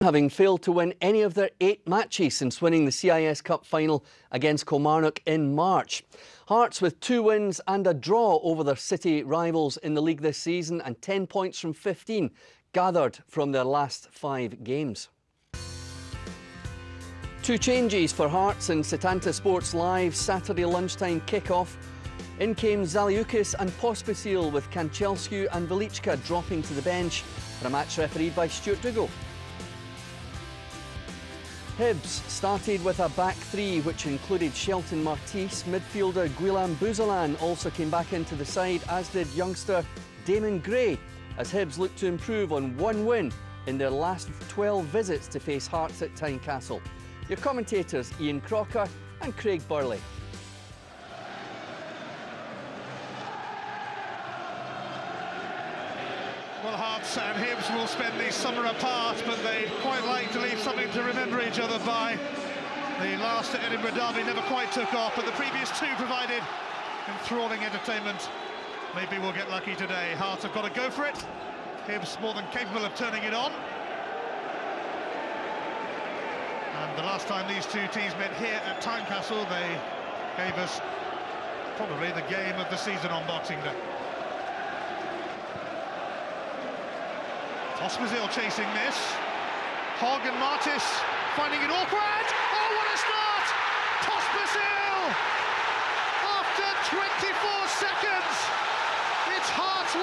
having failed to win any of their eight matches since winning the CIS Cup final against Kilmarnock in March. Hearts with two wins and a draw over their city rivals in the league this season and 10 points from 15 gathered from their last five games. Two changes for Hearts in Setanta Sports Live Saturday lunchtime kick-off. In came Zaliukas and Pospisil with Ksanavicius and Velicka dropping to the bench for a match refereed by Stuart Dougal. Hibs started with a back three which included Shelton Martis. Midfielder Guillaume Beuzelin also came back into the side as did youngster Damon Gray as Hibs looked to improve on one win in their last 12 visits to face Hearts at Tynecastle. Your commentators Ian Crocker and Craig Burley. Hearts and Hibs will spend the summer apart, but they'd quite like to leave something to remember each other by. The last at Edinburgh Derby never quite took off, but the previous two provided enthralling entertainment. Maybe we'll get lucky today. Hearts have got to go for it. Hibs more than capable of turning it on. And the last time these two teams met here at Tynecastle, they gave us probably the game of the season on Boxing Day. Pospisil chasing this. Hogg and Martis finding it awkward. Oh, what a start! Pospisil! After 24 seconds, it's Hearts 1,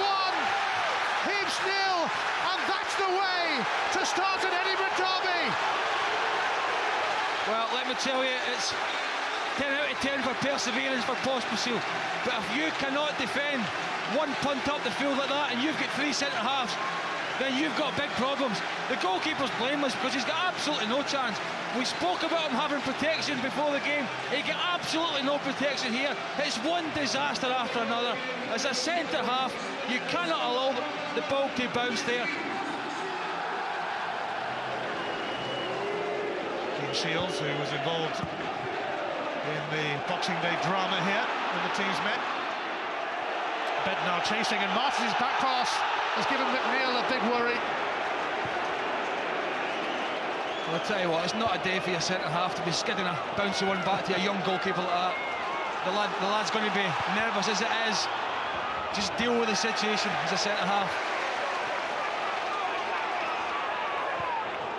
Hibs nil, and that's the way to start an Edinburgh derby. Well, let me tell you, it's 10 out of 10 for perseverance for Pospisil. But if you cannot defend one punt up the field like that and you've got three centre halves, then you've got big problems. The goalkeeper's blameless because he's got absolutely no chance. We spoke about him having protection before the game. He got absolutely no protection here. It's one disaster after another. As a centre half, you cannot allow the ball to bounce there. Dean Shiels, who was involved in the Boxing Day drama here when the teams met. Bednar chasing and Martin's back pass has given McNeil a big worry. Well, I'll tell you what, it's not a day for your centre-half to be skidding a bouncy one back to a young goalkeeper like that. The, lad, the lad's going to be nervous as it is. Just deal with the situation as a centre-half.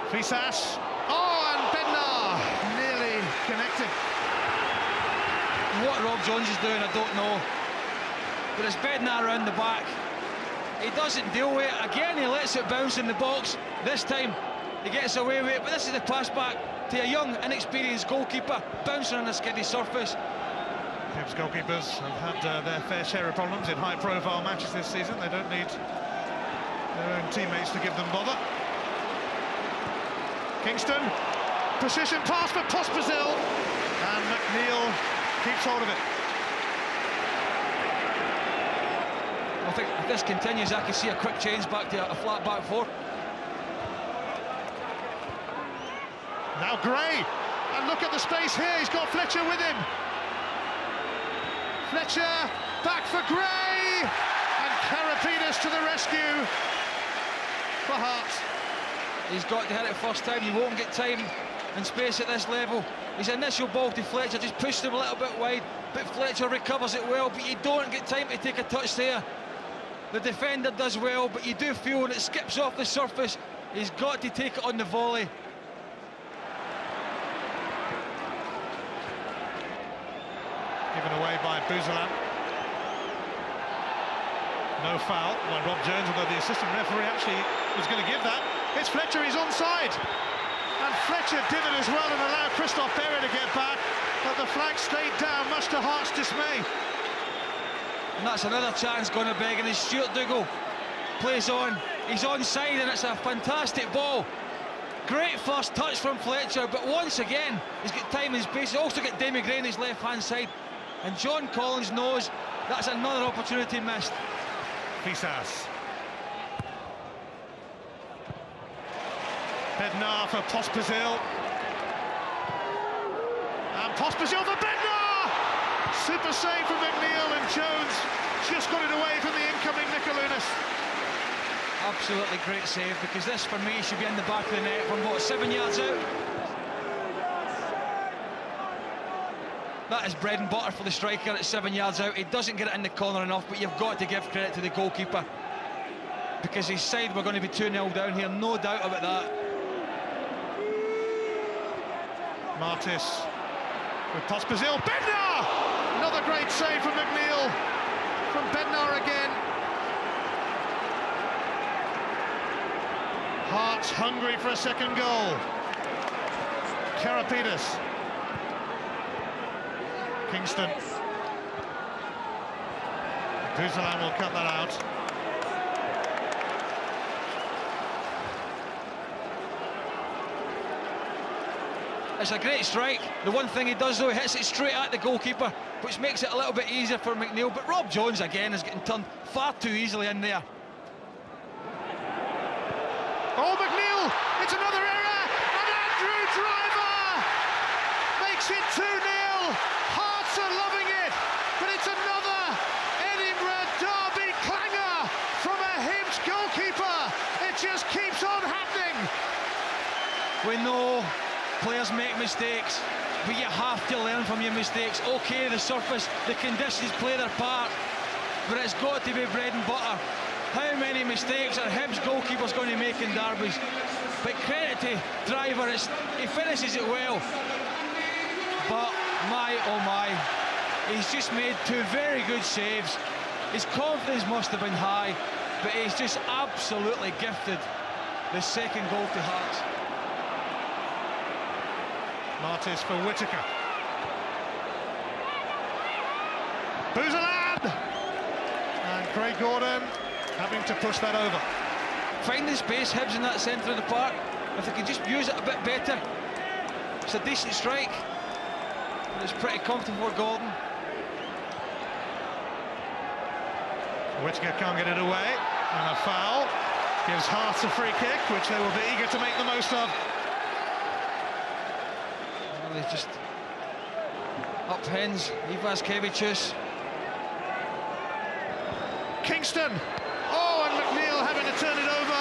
Fyssas. Oh, and Bednar nearly connected. What Rob Jones is doing, I don't know. But it's Bednar around the back. He doesn't deal with it. Again, he lets it bounce in the box. This time, he gets away with it. But this is the pass back to a young, inexperienced goalkeeper, bouncing on a skiddy surface. Hibs goalkeepers have had uh, their fair share of problems in high-profile matches this season. They don't need their own teammates to give them bother. Kingston, precision pass for Pospisil, and McNeil keeps hold of it. I think if this continues, I can see a quick change back to a flat back four. Now Gray, and look at the space here, he's got Fletcher with him. Fletcher, back for Gray, and Karipidis to the rescue for Hearts. He's got to hit it first time, you won't get time and space at this level. His initial ball to Fletcher just pushed him a little bit wide, but Fletcher recovers it well, but you don't get time to take a touch there. The defender does well, but you do feel when it skips off the surface, he's got to take it on the volley. Given away by Beuzelin. No foul by Rob Jones, although the assistant referee actually was going to give that. It's Fletcher, he's onside. And Fletcher did it as well and allowed Christoph Berra to get back, but the flag stayed down, much to Hearts' dismay. And that's another chance going to beg, and Stuart Dougal plays on, he's onside, and it's a fantastic ball. Great first touch from Fletcher, but once again, he's got time and space. He's also got Damon Gray on his left-hand side, and John Collins knows that's another opportunity missed. Fyssas. Bednar for Pospisil. And Pospisil for Bednar! Super save from McNeil and Jones just got it away from the incoming Mikoliunas. Absolutely great save because this for me should be in the back of the net from what, seven yards out? That is bread and butter for the striker at seven yards out. He doesn't get it in the corner enough, but you've got to give credit to the goalkeeper because his side were going to be 2 0 down here, no doubt about that. Martis with Pospisil. Bednar! Great save from McNeil. From Bednar again. Hearts hungry for a second goal. Karipidis. Kingston. Beuzelin will cut that out. It's a great strike. The one thing he does though, he hits it straight at the goalkeeper, which makes it a little bit easier for McNeil. But Rob Jones again is getting turned far too easily in there. Oh, McNeil! It's another error! And Andrew Driver makes it 2 0. Hearts are loving it, but it's another Edinburgh Derby clanger from a Hibs goalkeeper. It just keeps on happening. We know players make mistakes, but you have to learn from your mistakes. OK, the surface, the conditions play their part, but it's got to be bread and butter. How many mistakes are Hibs goalkeepers going to make in derbies? But credit to Driver, he finishes it well. But my, oh my, he's just made two very good saves. His confidence must have been high, but he's just absolutely gifted the second goal to Hearts. Martis for Whittaker. Beuzelin! And Craig Gordon having to push that over. Find Finding space, Hibs in that centre of the park. If they can just use it a bit better. It's a decent strike. And it's pretty comfortable for Gordon. Whittaker can't get it away. And a foul. Gives Hearts a free kick, which they will be eager to make the most of. Well, they just upends Ivaskevicius. Kingston. Oh, and McNeil having to turn it over.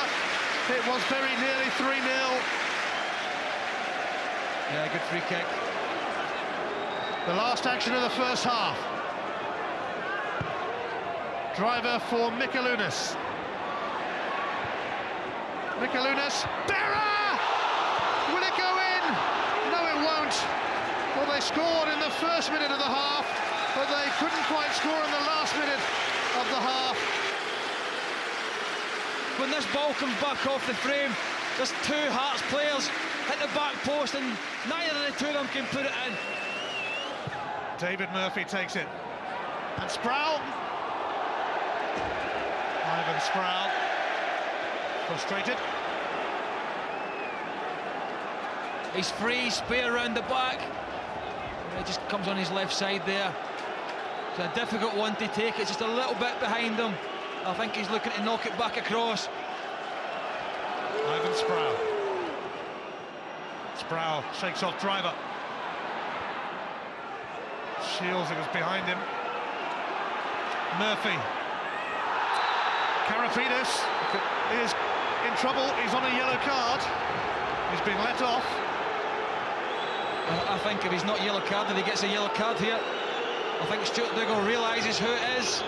It was very nearly 3 0. Yeah, good free kick. The last action of the first half. Driver for Mikoliunas. Mikoliunas. Berra! Will it go in? No, it won't. Well, they scored in the first minute of the half, but they couldn't quite score in the last minute of the half. When this ball comes back off the frame, there's two Hearts players hit the back post and neither of the two of them can put it in. David Murphy takes it. And Sproule. Ivan Sproule. Frustrated. He's free, spear around the back. It just comes on his left side there. It's a difficult one to take. It's just a little bit behind him. I think he's looking to knock it back across. Ivan Sproule. Sproule shakes off driver. Shields, it was behind him. Murphy. Karipidis is in trouble. He's on a yellow card. He's been let off. I, I think if he's not yellow carded, he gets a yellow card here. I think Stuart Dougal realises who it is.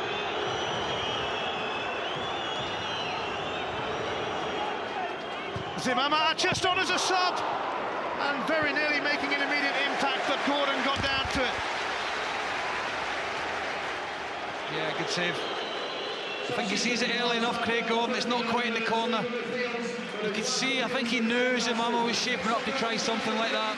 Zemmama just on as a sub and very nearly making an immediate impact, but Gordon got down to it. Yeah, good save. I think he sees it early enough, Craig Gordon. It's not quite in the corner. You can see, I think he knew Zemmama was shaping up to try something like that.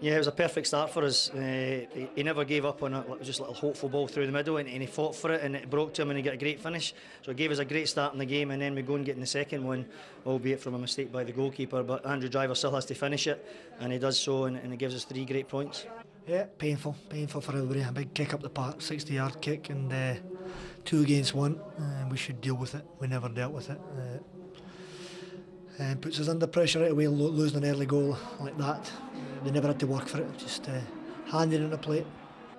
Yeah, it was a perfect start for us. Uh, he, he never gave up on it. It was just a little hopeful ball through the middle, and, and he fought for it, and it broke to him, and he got a great finish. So it gave us a great start in the game, and then we go and get in the second one, albeit from a mistake by the goalkeeper. But Andrew Driver still has to finish it, and he does so, and, and it gives us three great points. Yeah, painful, painful for everybody. A big kick up the park, 60 yard kick, and uh, two against one. Uh, we should deal with it. We never dealt with it. Uh, and puts us under pressure right away, lo- losing an early goal like that. They never had to work for it, just uh, handing it a plate.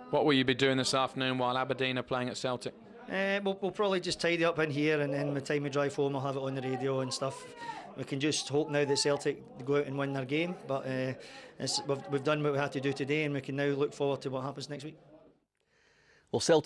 What will you be doing this afternoon while Aberdeen are playing at Celtic? Uh, we'll, we'll probably just tidy up in here and then by the time we drive home I'll have it on the radio and stuff. We can just hope now that Celtic go out and win their game, but uh, we've, we've done what we had to do today and we can now look forward to what happens next week. Well, Celtic.